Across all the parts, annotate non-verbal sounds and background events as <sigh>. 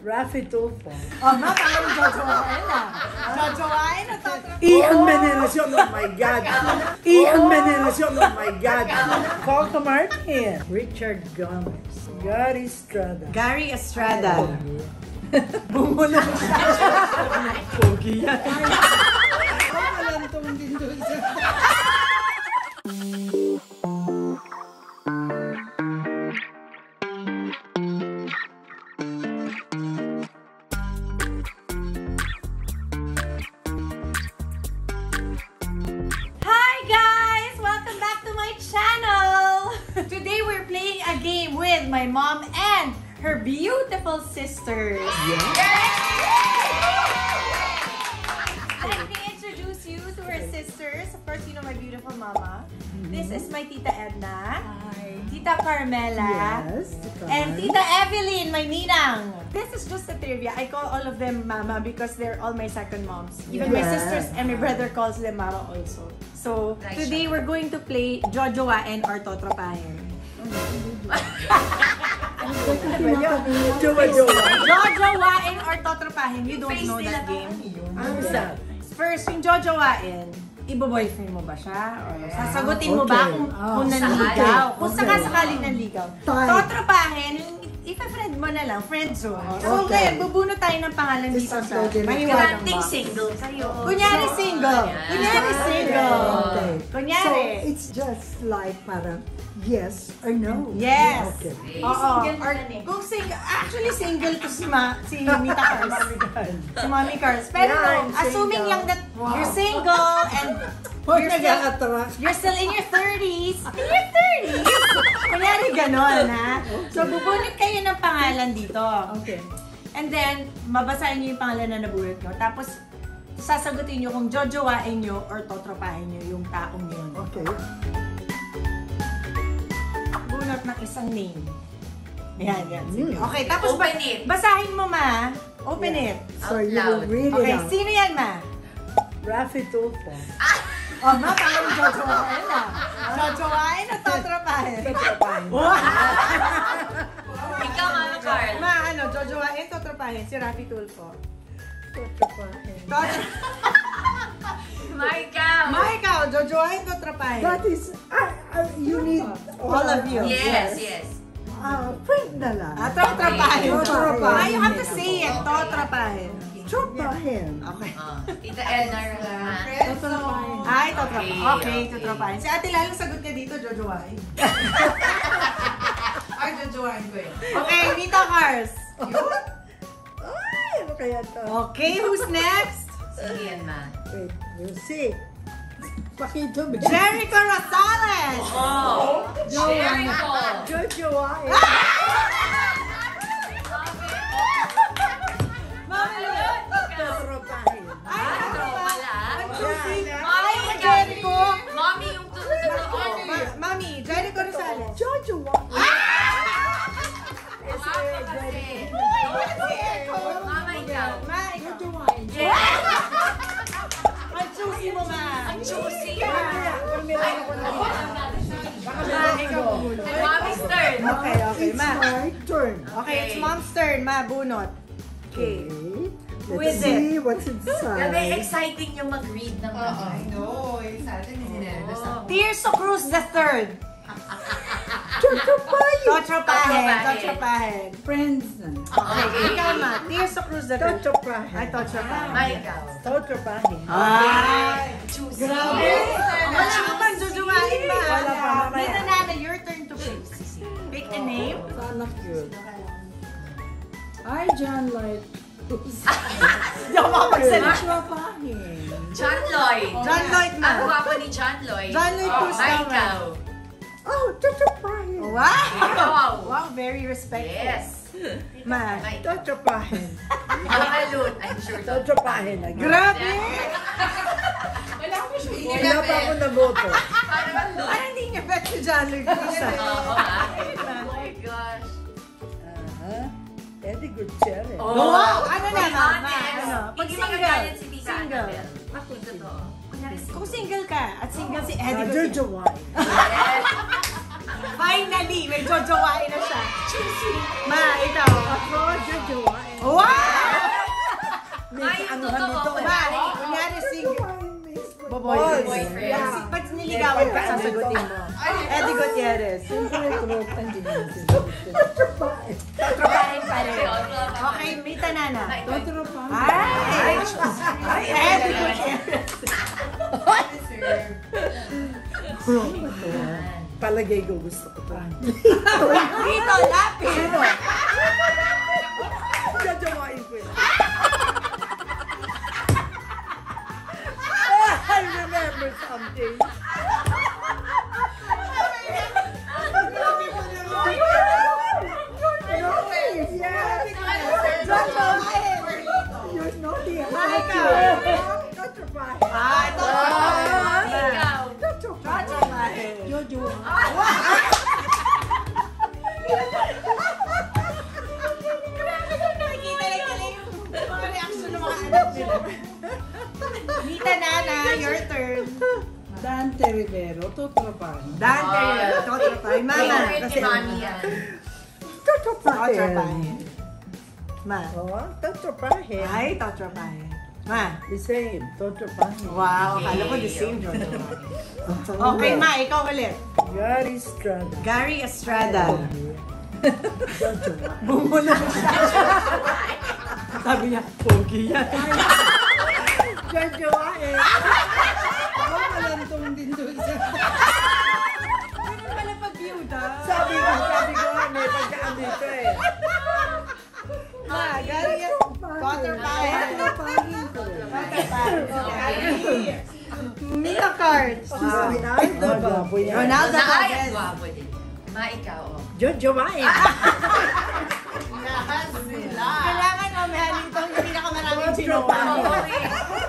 Raffy Tulfo. Oh, ma, parang jojowain na. Jojowain na to. Ian Veneracion, oh my God. Ian Veneracion, oh my God. Falco Martin. Richard Gomez. Gary Estrada. Gary Estrada. Bumulong siya. Pogi yan. Malantong din doon sa... my mom and her beautiful sisters. Let me introduce you to her sisters. Of course, you know my beautiful mama. Mm-hmm. This is my Tita Edna. Hi. Tita Carmela. Yes. And Tita Evelyn, my ninang. This is just a trivia. I call all of them mama because they're all my second moms. Even my sisters and my brother calls them mama also. So, today we're going to play Jojowain or Totropahin. Jowa, jowa. Jojowain or Totropahin, you don't know that game. Ano sa? First, yung Jojowain, ibo-boyfriend mo ba siya? Or sasagutin mo ba kung, Ah, kung nanligaw? Kung Okay. sakasakali nanligaw. Totropahin, yung ipa-friend mo na lang, friend zone. So, Okay. ngayon, bubunot tayo ng pangalan dito sa Granting single kayo. Kunyari single. Kunyari single. Okay. Kunyari. So it's just like parang yes or no. Yes. Okay. Oo. Single Or, kung single, actually single to si, Ma, si Mita Cars. <laughs> si Mommy Cars. Pero Yeah, no, I'm assuming single. lang that you're single and <laughs> Huwag you're still, nag-a-attract. you're still in your 30s. <laughs> In your 30s! Kunyari ganon, ha? So, bubunot kayo ng pangalan dito. Okay. And then, mabasahin niyo yung pangalan na nabunot nyo. Tapos, sasagutin niyo kung jojowain niyo or totropahin niyo yung taong yun. Okay. Bunot ng isang name. Yan, yan. Sige. Hmm. Okay, tapos Open ba- it. basahin mo, ma. Open it. So Out you will loud. read Okay, it out. sino yan, ma? Raffy Tulfo. Oh, ma, parang jojowain na. Jojowain o totropahin? Katrapahin. <laughs> Ikaw, Mama Carl. Ma, ano, jojowain, totropahin? Si Rafi Tulfo. Totro... My God. ma, ikaw, jojowain, totropahin? That is, uh, uh, you need All of you. Yes, yes. Uh, friend na lang. Ah. Totropahin. Ah, you have to say it, totropahin. Tropahin. Okay. Uh, Tita Edna naman. Ay, totropahin. Okay, Okay, okay. totropahin. Si ate Lalo sagot niya dito, jojowain. <laughs> Ay, jojowain ko yun. Okay, Nita Cars. Ay, ano kaya to? Okay, who's next? Sige yan, ma. Wait, we'll ba? Jericho Rosales. Oh! Jericho! Jojowain. Mami, Katrapahin. ay, ano Ikaw ba? pala. Ang juicy. Mami, Ay, ikaw. Jericho. Mommy, yung totoo. Mami, Jericho Rosales. Jojo, Mama my turn. Okay, it's mom's turn, ma. Bunot. Okay. Okay. Let's is see what's Grabe, inside. exciting yung mag-read ng mga. know. Yung sa atin, hindi Oh. Tirso Cruz the third. Tropahin. Totropahen. Totropahen. Totropahen. Friends na. Okay, ikaw, ma. Tirso Cruz the third. Totropahin. Ay, Totropahen. Ma, ikaw. Totropahin. Ay! Juicy. Grabe! Wala ka pang jujuwain ba? Wala pa, mamaya. Tita a name. Sana cute. Ay, John Light. Hindi ako makapagsalita. John Lloyd. John Lloyd, ma. Ang gwapo ni John Lloyd. John Lloyd Cruz Ma, naman. ikaw. Oh, Tropahin. Wow! Wow. Wow, very respectful. Yes. Ma. Ma, ikaw. Totropahin. Makalut. I'm sure. Again. Grabe! Wala pa ako naboto. Parang hindi niya bet si John Lloyd Cruz. ah. Oo, ah. Eddie Gutierrez. Oh, oh ano na, mama? Ano? Pag Hindi magagalit si Tita single. Annabel. Ako, totoo. Kung single ka, at single si Eddie Gutierrez. Roger Jawai. <laughs> Finally, may jojowain na siya. Cheesy. Ma, ito. Roger Jawai. Wow! May ano na dito. Ma, kunyari single. Boboy. Boyfriend. Yeah. Ba't niligawan ka, sasagutin mo. Eddie Gutierrez. Siyempre, tulog ang dinigil pa rin. Okay, Mita Nana. Totropa. Ay! Ay, Eddie Gutierrez. Palagay ko gusto ko to. Dito, lapis. Jajawain ko yun. <laughs> I remember something. Nila. Mita Nana, your turn. Dante Rivero, Totropa. Dante, tatrapahin. Mama. Favorite Kasi, ni Mami yan. Totropahin. tatrapahin. Ma. Oh, totropahin. Ay, tatrapahin. Ma. The same, totropahin. Wow, akala ko the same. <laughs> Okay, Ma, ikaw ulit. Gary Estrada. Gary Estrada. Jajawain. Bumulong siya. <laughs> Sabi niya, pogi yan. <laughs> Jajawain. Ako malantong din doon sa... Ganun pala pag byuda. Sabi ko, sabi ko may pagkaan dito eh. Ma, Gary Tatrapahin. Totropahin ko. Tatrapahin. Mika cards. Wow. Ronaldo ba? Ronaldo Sa ay, Perez. gwapo din. Ma, ikaw. oh. Jajawain. Kailangan mamahalin itong pinakamaraming. Okay.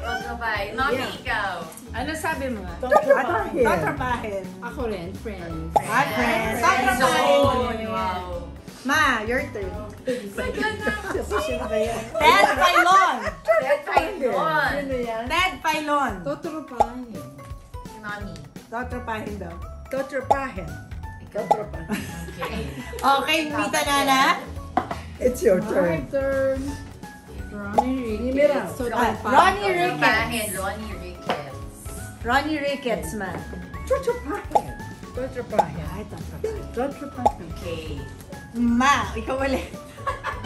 Kontrabay. Mami, ikaw. Ano sabi mo? Totropahin. Tatrapahin. Ako rin, friends. At friends. Zone. Tatrapahin. Wow. Ma, your turn. Sino kaya? Ted Filon. Ted Filon. Sino yan? Ted Filon. Totropahin. Si Mami. Tatrapahin daw. Totropahin. Totropahin. Okay. Okay, Mita Nana. It's your My turn. turn. Ronnie. Ricketts. Ah, Ronnie Ricketts. Ronnie Ricketts. Ronnie Ricketts, ma. Totropahin. Totropahin. Ay, tatrapahin. Totropahin. Okay. Ma, ikaw ulit.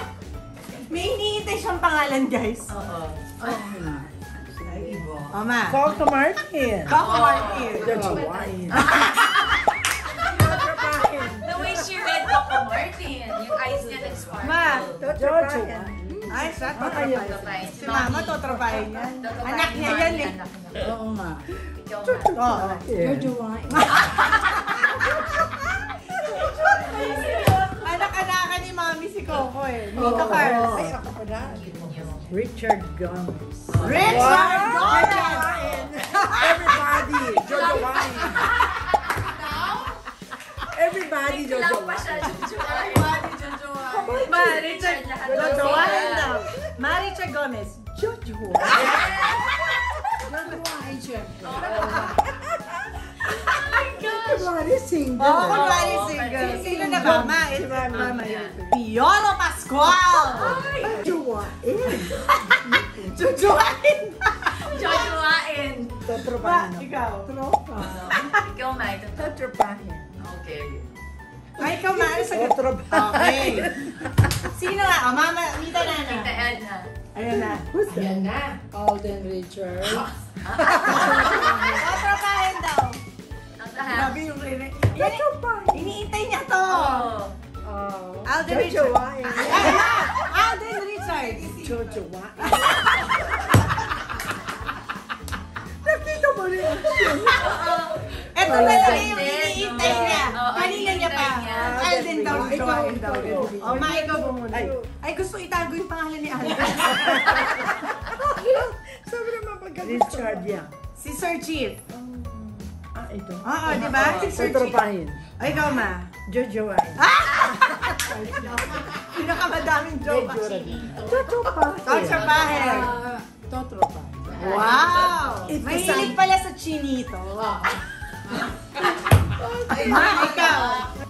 <laughs> May iniintay siyang pangalan, guys. Oo. O, ma. Coco Martin. Coco Martin. Jajawain. Totropahin. The way she read Coco Martin, yung eyes niya nag-sparkle. Ma. Totropahin. Ay, tatrapahin. Kontrabahin. Si mama, totrapahin yan. Kontrabahin Anak ni niya yan eh. niya. Oo nga. Ikaw nga. <laughs> Oo. Jojoain. Anak-anakan ni mami si Coco eh. Mika Carlos. Ay, ako pa na. Richard Gomez. Richard Gomez! Everybody, Jojowain. Everybody, Kilaw pa siya, Jojowain. Jojowain. Ma, Richard lahat. Jojowain daw. Ma Richard Gomez. Jojoain. Jojoain, syempre. Kunwari single. Oo, kunwari Oo, single. kasi- Sino na ba? Ma, it's Mama yun. Piolo Pascual! <laughs> Jojoain. Jojoain! Jojowain. Ma, Totropahin. ikaw. Tropa. Ikaw, Ma. ito. Totropahin. Okay. Ay, ikaw, Ma. Ano sagot? Totropahin. Okay. Sino nga? Oh, Mama, Mita Tita Nana. Edna. Ayun na. Who's that? Yan na. Alden Richards. Tatrapahin daw. Ang tahan. Grabe yung rene. Yan, iniintay niya to. Oh. Oh, Alden Richard. <laughs> Alden Richard. Jojowain. <laughs> Nakita mo rin. <laughs> Ito na lang yung iniintay niya. Kanina niya pa. Alden daw. Ikaw, daw. Oh, Ma, ikaw po muna. Ay. Gusto itago yung pangalan ni Alden. Sabi naman pagka Richard yan. si Sir Chief. Ah, ito. Oo, di ba? Si Sir Chief. Ay, ikaw, Ma. Jojowain. Pinakamadaming joke. Totropahin. Tatrapahin. Ah, <laughs> Totropa. Wow! It's Mahilig pala sa chinito. Ma, ikaw.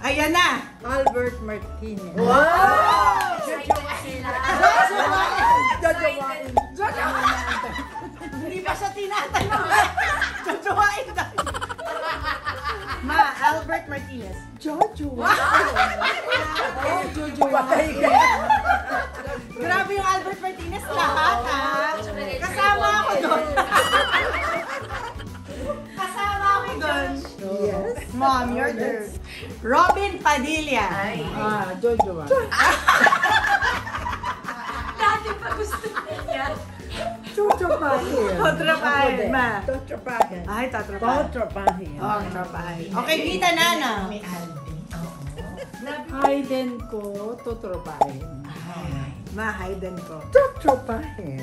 Ayan na. Albert Martinez. Wow! Excited sila. Jojowain. Hindi pa siya tinatanong. <laughs> Jojoain daw. Martinez. Jojo. Patay ka. Grabe yung Albert Martinez lahat, ha? Kasama ako doon. Kasama ako doon. Yes. Mom, your turn. Robin Padilla. Ah, Jojo. Dati Tutupahin. Totrapahin, ma. Totropahin. Ay, totrapahin. Totropahin. Oh, totrapahin. Okay, kita Nana. Hayden ko, tutropahin. Ma, Hayden ko. Tutupahin.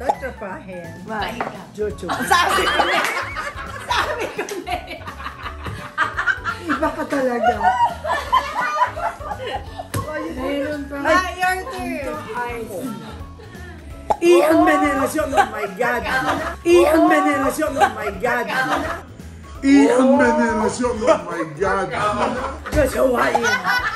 Totropahin. Ma. Jojo. Sabi ko na. Sabi ko na. Iba ka talaga. Mayroon pa Ma, your turn. Ian Veneracion, oh my God. Ian Veneracion, oh my God. Ian Veneracion, oh my God. Jojowain. Si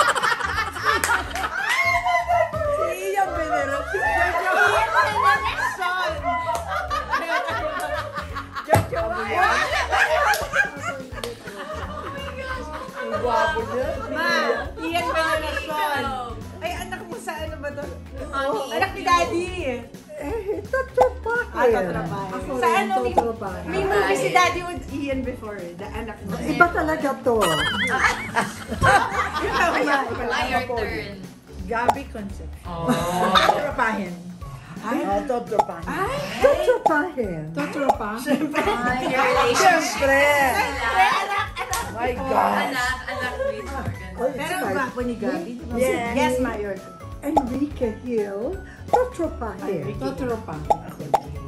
Ah, totrapahin. Ako Sa rin, ano, may, may movie si Daddy with Ian before. The anak mo. Iba talaga to. Ikaw, ma. Ah, your turn. Gabi Concepcion. Totropahin. Ay. Oh, totropahin. Ay, Tutupahin. Totropa. Ay, your relationship. Siyempre. anak, anak. My God. Anak, anak with Morgan. Oh, Pero gwapo ni Gabi. Yes. Yes, turn. Enrique Hill. Tutupahin. Totropa.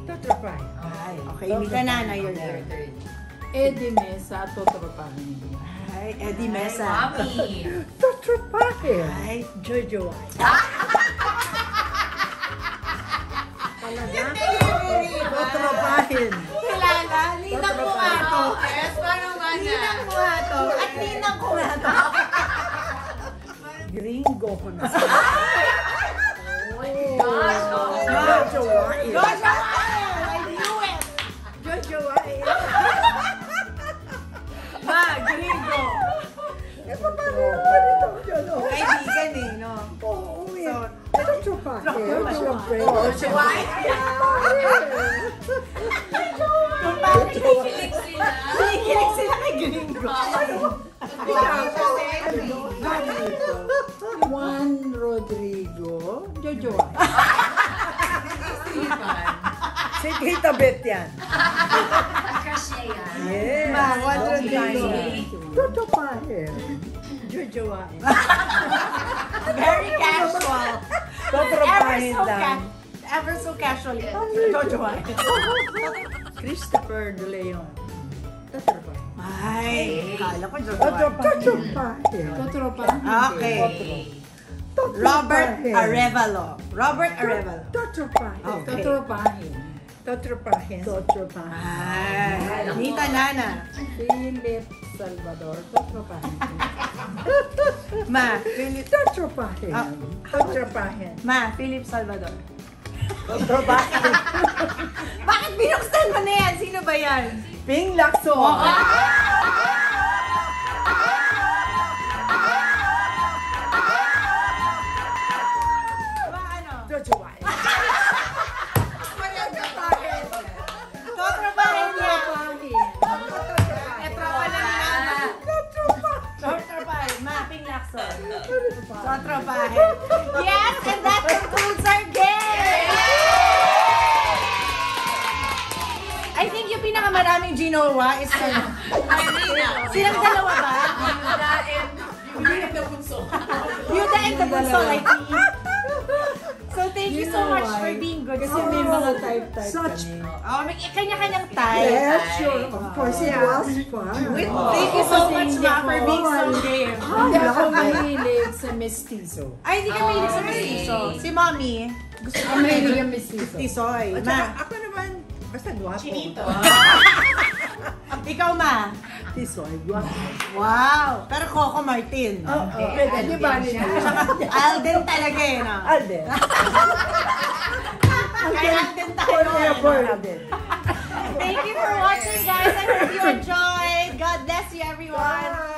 Totropahin. Ay, okay, Mita Nana, your Your turn. Eddie Mesa, totropahin. Ay, Eddie Mesa. Mami. <laughs> Tutupahin. Ay, Jojowain. Totropahin. kilala. Ninang mo nga to. Yes, parang Ninang mana. mo nga to. At ninang ko nga to. <laughs> Gringo ko na. Gosh, oh. Jojowain. Jojo, I Oo, eh. So, Tutupahin. Siyempre. Jojowain. kung paano Kilig sila. kinikilig sila kay gringo. Juan Rodrigo, Jojo. Si Tita Beth yan. Niya yan. Yes. Juan Rodrigo. time. Tutupahin. Jojowain. Very Ever so, lang. ca- ever so casually. Jojo, Christopher De Leon. Totropahin. Ay, kala ko Jojo. Tutupahin. Totropahin. Okay. Robert Arevalo. Robert Arevalo. Tutupahin. Okay. Totropahin. Totropahin. Ay, Nita Nana. Philip Salvador, totropahin. <laughs> Ma, Philip. Tutupahin. Ah, Totropahin. Ma, Philip Salvador. Totropahin. <laughs> Bakit binuksan mo na yan? Sino ba yan? Ping Lacson. Ma, Totropahin. Yes, and that concludes our game! I think yung pinakamaraming ginawa is ano? Silang dalawa ba? Yuda and Yuda and the Bunso. Yuda and the Bunso, like me. So thank you so much for being good. Kasi may mga type-type Such- kami. Oh, may kanya-kanyang type. Yes, sure. Of course, it was fun. Thank you so much, Ma, for being so ako mahilig sa mestizo. Ay, hindi ka mahilig sa mestizo. Si Mommy, Gusto ko mahilig ang mestizo. tisoy. At Ma, saka ako naman, basta guwapo. Chinito. <laughs> ikaw, Ma. Tisoy, guwapo. Wow! Pero Coco Martin. Oh, oh, pwede. Di ba? Alden talaga eh, no? Alden. <laughs> Kay Alden tayo. Forever. Alden. Thank you for watching, guys. I hope you enjoyed. God bless you, everyone.